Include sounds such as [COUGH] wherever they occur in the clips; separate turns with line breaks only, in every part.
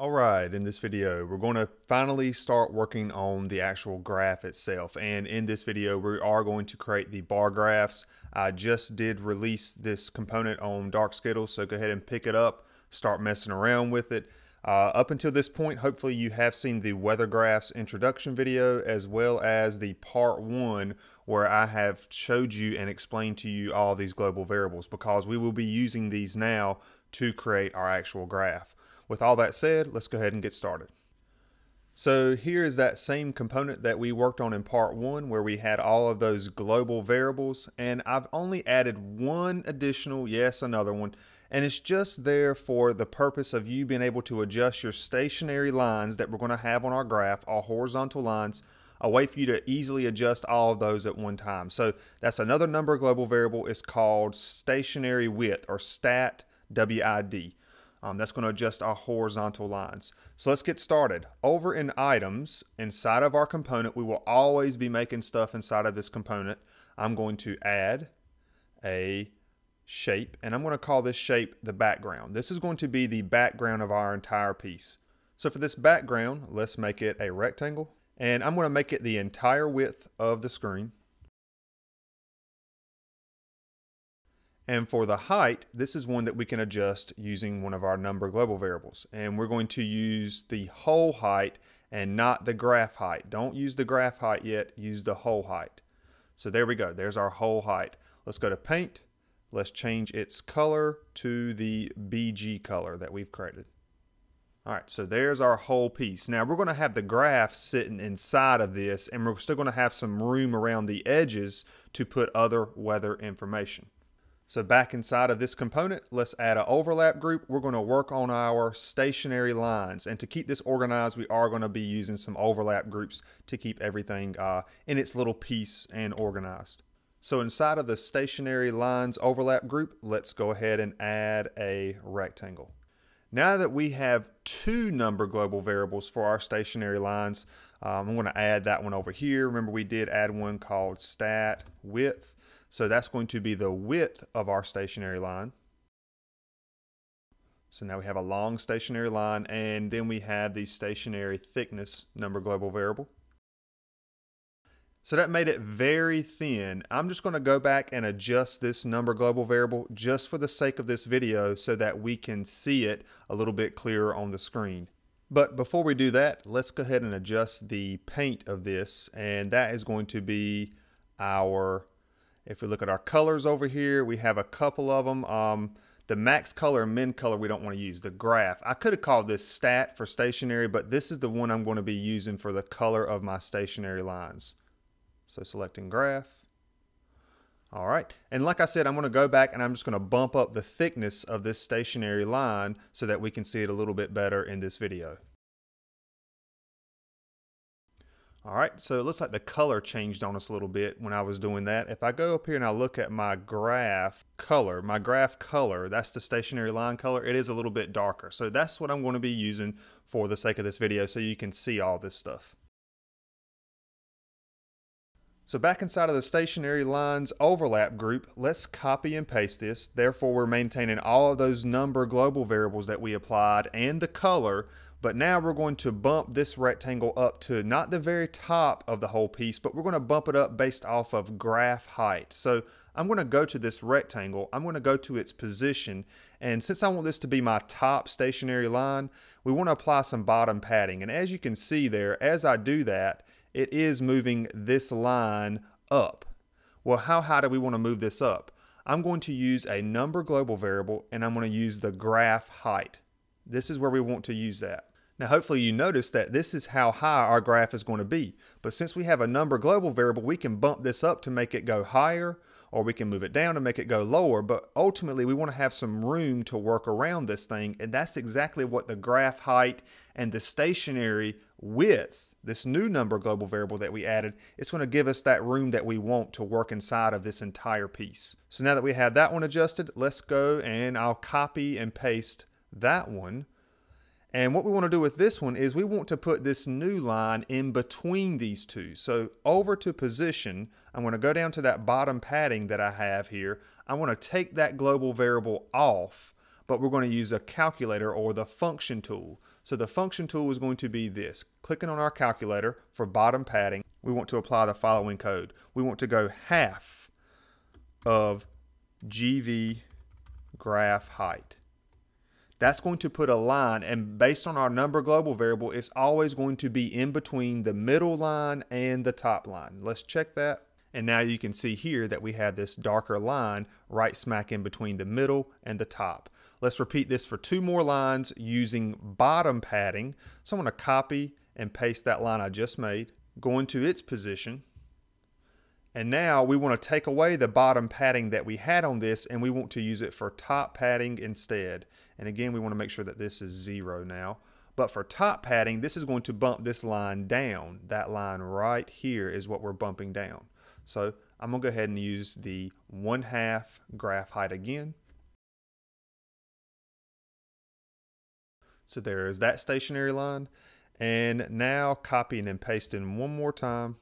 All right, in this video, we're going to finally start working on the actual graph itself. And in this video, we are going to create the bar graphs. I just did release this component on Darkskittles, so go ahead and pick it up, start messing around with it. Uh, up until this point, hopefully you have seen the weather graphs introduction video as well as the part one where I have showed you and explained to you all these global variables because we will be using these now to create our actual graph. With all that said, let's go ahead and get started. So here is that same component that we worked on in part one where we had all of those global variables and I've only added one additional, yes, another one, and it's just there for the purpose of you being able to adjust your stationary lines that we're going to have on our graph, our horizontal lines, a way for you to easily adjust all of those at one time. So that's another number global variable. It's called stationary width or stat WID. Um, that's going to adjust our horizontal lines. So let's get started. Over in items, inside of our component, we will always be making stuff inside of this component. I'm going to add a shape, and I'm going to call this shape the background. This is going to be the background of our entire piece. So for this background, let's make it a rectangle, and I'm going to make it the entire width of the screen. And for the height, this is one that we can adjust using one of our number global variables. And we're going to use the whole height and not the graph height. Don't use the graph height yet, use the whole height. So there we go, there's our whole height. Let's go to paint. Let's change its color to the BG color that we've created. All right, so there's our whole piece. Now we're gonna have the graph sitting inside of this and we're still gonna have some room around the edges to put other weather information. So back inside of this component, let's add an overlap group. We're going to work on our stationary lines. And to keep this organized, we are going to be using some overlap groups to keep everything uh, in its little piece and organized. So inside of the stationary lines overlap group, let's go ahead and add a rectangle. Now that we have two number global variables for our stationary lines, um, I'm going to add that one over here. Remember we did add one called stat width. So that's going to be the width of our stationary line. So now we have a long stationary line and then we have the stationary thickness number global variable. So that made it very thin. I'm just going to go back and adjust this number global variable just for the sake of this video so that we can see it a little bit clearer on the screen. But before we do that, let's go ahead and adjust the paint of this and that is going to be our if we look at our colors over here, we have a couple of them. Um, the max color and min color we don't want to use. The graph. I could have called this stat for stationary, but this is the one I'm going to be using for the color of my stationary lines. So selecting graph. All right, and like I said, I'm gonna go back and I'm just gonna bump up the thickness of this stationary line so that we can see it a little bit better in this video. All right, so it looks like the color changed on us a little bit when I was doing that. If I go up here and I look at my graph color, my graph color, that's the stationary line color, it is a little bit darker. So that's what I'm going to be using for the sake of this video so you can see all this stuff. So back inside of the stationary lines overlap group, let's copy and paste this. Therefore, we're maintaining all of those number global variables that we applied and the color, but now we're going to bump this rectangle up to not the very top of the whole piece, but we're going to bump it up based off of graph height. So I'm going to go to this rectangle, I'm going to go to its position, and since I want this to be my top stationary line, we want to apply some bottom padding. And as you can see there, as I do that, it is moving this line up. Well, how high do we want to move this up? I'm going to use a number global variable and I'm going to use the graph height. This is where we want to use that. Now hopefully you notice that this is how high our graph is going to be. But since we have a number global variable, we can bump this up to make it go higher or we can move it down to make it go lower. But ultimately we want to have some room to work around this thing. And that's exactly what the graph height and the stationary width this new number global variable that we added, it's going to give us that room that we want to work inside of this entire piece. So now that we have that one adjusted, let's go and I'll copy and paste that one. And what we want to do with this one is we want to put this new line in between these two. So over to position, I'm going to go down to that bottom padding that I have here. I want to take that global variable off but we're going to use a calculator or the function tool. So the function tool is going to be this. Clicking on our calculator for bottom padding, we want to apply the following code. We want to go half of GV graph height. That's going to put a line, and based on our number global variable, it's always going to be in between the middle line and the top line. Let's check that. And now you can see here that we have this darker line right smack in between the middle and the top. Let's repeat this for two more lines using bottom padding. So I'm going to copy and paste that line I just made, go into its position, and now we want to take away the bottom padding that we had on this and we want to use it for top padding instead. And again, we want to make sure that this is zero now. But for top padding, this is going to bump this line down. That line right here is what we're bumping down. So I'm going to go ahead and use the 1 half graph height again. So there is that stationary line. And now copying and pasting one more time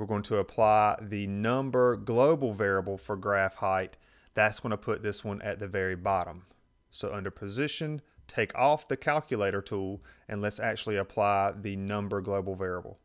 we're going to apply the number global variable for graph height. That's going to put this one at the very bottom. So under position, take off the calculator tool and let's actually apply the number global variable.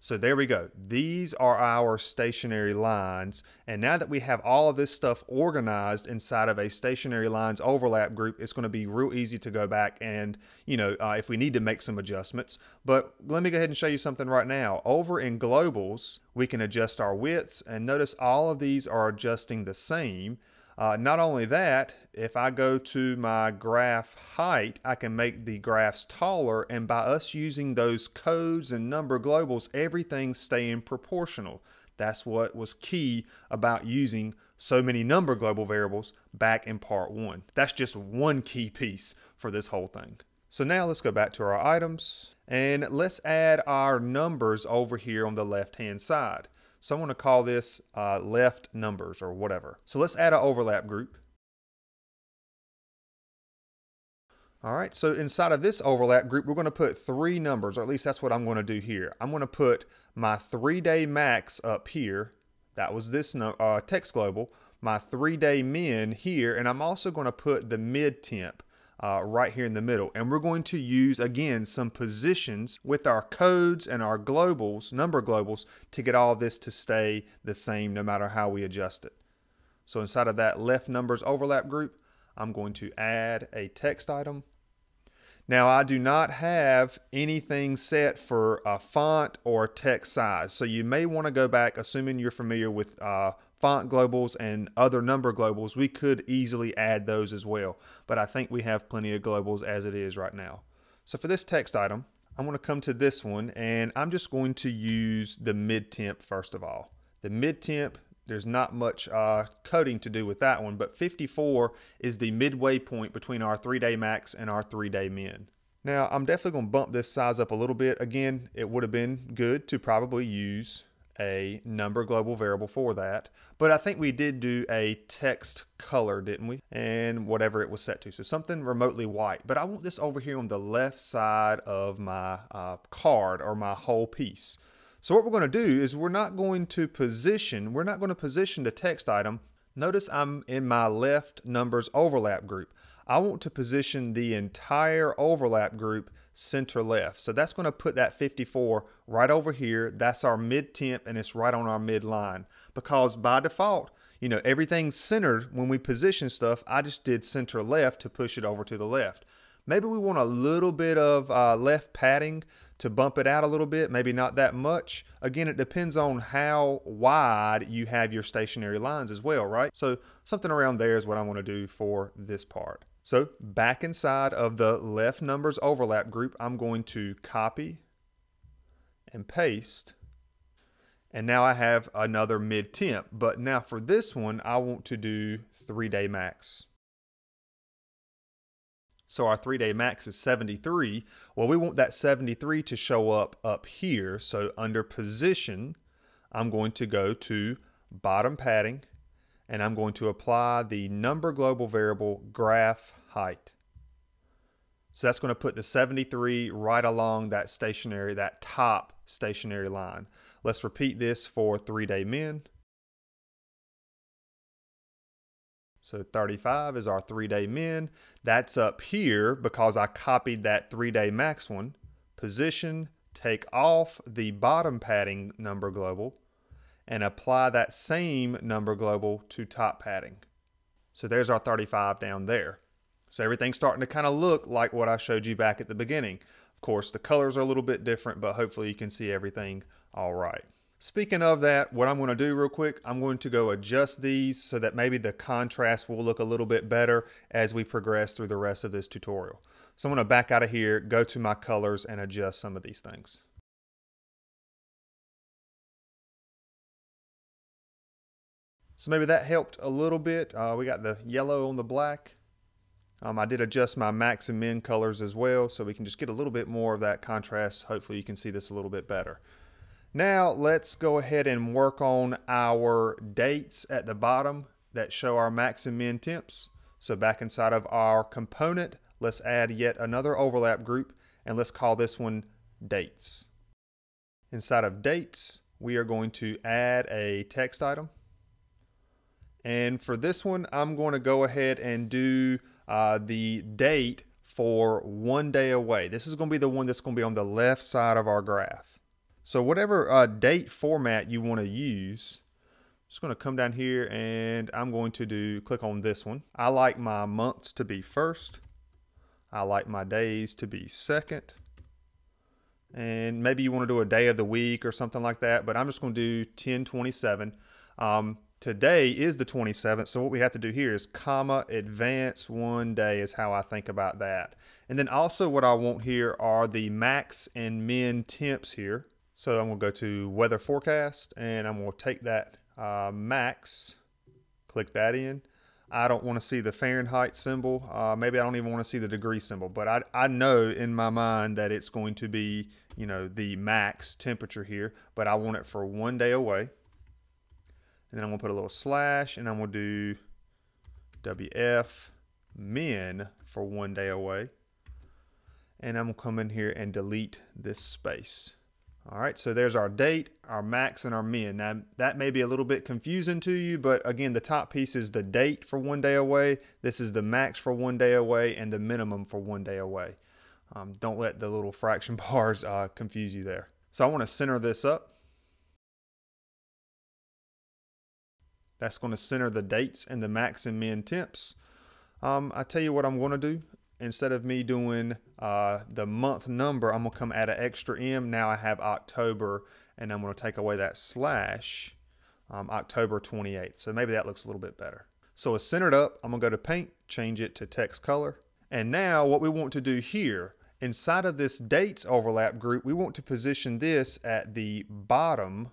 So there we go. These are our stationary lines. And now that we have all of this stuff organized inside of a stationary lines overlap group, it's going to be real easy to go back and, you know, uh, if we need to make some adjustments. But let me go ahead and show you something right now. Over in globals, we can adjust our widths and notice all of these are adjusting the same. Uh, not only that, if I go to my graph height, I can make the graphs taller. And by us using those codes and number globals, everything's staying proportional. That's what was key about using so many number global variables back in part one. That's just one key piece for this whole thing. So now let's go back to our items and let's add our numbers over here on the left hand side. So I'm going to call this uh, left numbers or whatever. So let's add an overlap group. All right, so inside of this overlap group, we're going to put three numbers, or at least that's what I'm going to do here. I'm going to put my three-day max up here. That was this uh, text global. My three-day min here, and I'm also going to put the mid temp uh, right here in the middle. And we're going to use, again, some positions with our codes and our globals, number globals, to get all this to stay the same no matter how we adjust it. So inside of that left numbers overlap group, I'm going to add a text item. Now I do not have anything set for a font or text size. So you may want to go back, assuming you're familiar with uh, font globals and other number globals, we could easily add those as well. But I think we have plenty of globals as it is right now. So for this text item, I'm going to come to this one and I'm just going to use the mid temp first of all. The mid temp, there's not much uh, coding to do with that one, but 54 is the midway point between our three day max and our three day min. Now I'm definitely going to bump this size up a little bit. Again, it would have been good to probably use a number global variable for that. But I think we did do a text color, didn't we? And whatever it was set to. So something remotely white. But I want this over here on the left side of my uh, card or my whole piece. So what we're going to do is we're not going to position, we're not going to position the text item. Notice I'm in my left numbers overlap group. I want to position the entire overlap group center left. So that's going to put that 54 right over here. That's our mid temp and it's right on our mid line because by default, you know, everything's centered when we position stuff. I just did center left to push it over to the left. Maybe we want a little bit of uh, left padding to bump it out a little bit, maybe not that much. Again, it depends on how wide you have your stationary lines as well, right? So something around there is what I want to do for this part. So back inside of the left numbers overlap group, I'm going to copy and paste. And now I have another mid temp. But now for this one, I want to do three day max. So our three day max is 73. Well, we want that 73 to show up up here. So under position, I'm going to go to bottom padding and I'm going to apply the number global variable graph height. So that's going to put the 73 right along that stationary, that top stationary line. Let's repeat this for three day min. So 35 is our three day min. That's up here because I copied that three day max one. Position, take off the bottom padding number global and apply that same number global to top padding. So there's our 35 down there. So everything's starting to kind of look like what I showed you back at the beginning. Of course, the colors are a little bit different, but hopefully you can see everything all right. Speaking of that, what I'm going to do real quick, I'm going to go adjust these so that maybe the contrast will look a little bit better as we progress through the rest of this tutorial. So I'm going to back out of here, go to my colors and adjust some of these things. So maybe that helped a little bit. Uh, we got the yellow on the black. Um, I did adjust my max and min colors as well, so we can just get a little bit more of that contrast. Hopefully you can see this a little bit better. Now let's go ahead and work on our dates at the bottom that show our max and min temps. So back inside of our component, let's add yet another overlap group and let's call this one dates. Inside of dates, we are going to add a text item. And for this one, I'm going to go ahead and do uh, the date for one day away. This is going to be the one that's going to be on the left side of our graph. So whatever uh, date format you want to use, I'm just going to come down here and I'm going to do click on this one. I like my months to be first. I like my days to be second. And maybe you want to do a day of the week or something like that, but I'm just going to do 1027. Um, Today is the 27th, so what we have to do here is comma advance one day is how I think about that. And then also what I want here are the max and min temps here. So I'm gonna go to weather forecast and I'm gonna take that uh, max, click that in. I don't wanna see the Fahrenheit symbol. Uh, maybe I don't even wanna see the degree symbol, but I, I know in my mind that it's going to be, you know, the max temperature here, but I want it for one day away. And then I'm gonna put a little slash and I'm gonna do WF min for one day away. And I'm gonna come in here and delete this space. All right, so there's our date, our max, and our min. Now, that may be a little bit confusing to you, but again, the top piece is the date for one day away. This is the max for one day away and the minimum for one day away. Um, don't let the little fraction [LAUGHS] bars uh, confuse you there. So I wanna center this up. That's going to center the dates and the max and min temps. Um, I tell you what I'm going to do. Instead of me doing uh, the month number, I'm going to come add an extra M. Now I have October, and I'm going to take away that slash um, October 28th. So maybe that looks a little bit better. So it's centered up. I'm going to go to Paint, change it to text color. And now what we want to do here, inside of this dates overlap group, we want to position this at the bottom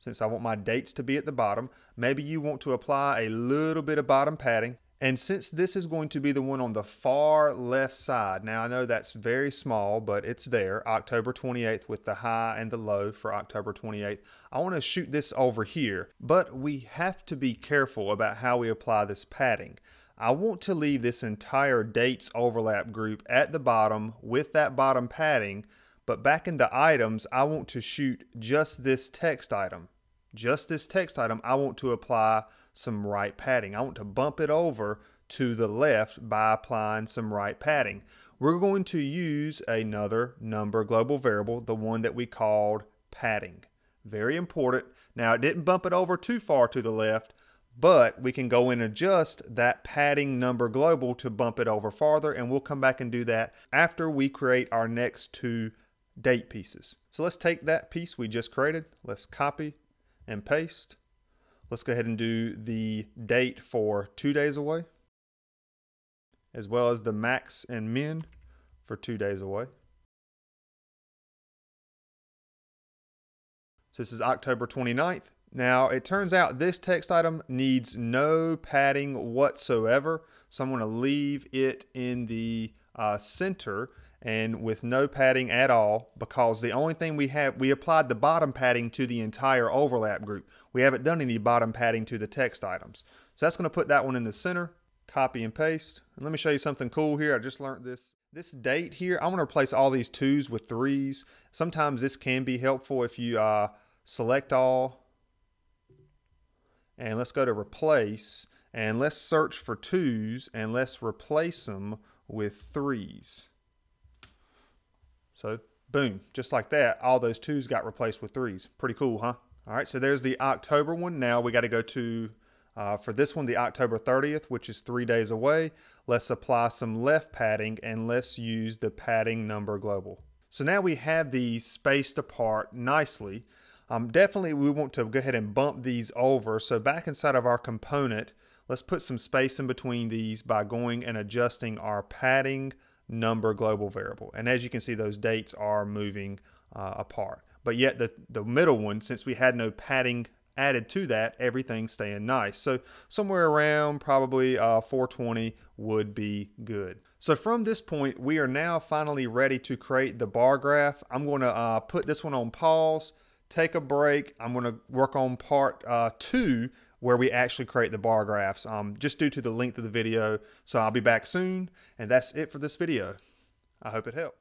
since I want my dates to be at the bottom. Maybe you want to apply a little bit of bottom padding. And since this is going to be the one on the far left side, now I know that's very small, but it's there, October 28th with the high and the low for October 28th. I want to shoot this over here, but we have to be careful about how we apply this padding. I want to leave this entire dates overlap group at the bottom with that bottom padding but back into items, I want to shoot just this text item. Just this text item, I want to apply some right padding. I want to bump it over to the left by applying some right padding. We're going to use another number global variable, the one that we called padding. Very important. Now it didn't bump it over too far to the left, but we can go and adjust that padding number global to bump it over farther and we'll come back and do that after we create our next two date pieces. So let's take that piece we just created, let's copy and paste. Let's go ahead and do the date for two days away, as well as the max and min for two days away. So this is October 29th. Now, it turns out this text item needs no padding whatsoever. So I'm going to leave it in the uh, center and with no padding at all because the only thing we have, we applied the bottom padding to the entire overlap group. We haven't done any bottom padding to the text items. So that's gonna put that one in the center, copy and paste. And let me show you something cool here. I just learned this. This date here, I'm gonna replace all these twos with threes. Sometimes this can be helpful if you uh, select all and let's go to replace And let's search for twos and let's replace them with threes. So boom, just like that, all those twos got replaced with threes. Pretty cool, huh? All right, so there's the October one. Now we got to go to, uh, for this one, the October 30th, which is three days away. Let's apply some left padding and let's use the padding number global. So now we have these spaced apart nicely. Um, definitely we want to go ahead and bump these over. So back inside of our component, let's put some space in between these by going and adjusting our padding number global variable. And as you can see, those dates are moving uh, apart. But yet the, the middle one, since we had no padding added to that, everything's staying nice. So somewhere around probably uh, 420 would be good. So from this point, we are now finally ready to create the bar graph. I'm going to uh, put this one on pause, take a break. I'm going to work on part uh, two where we actually create the bar graphs um, just due to the length of the video. So I'll be back soon. And that's it for this video. I hope it helped.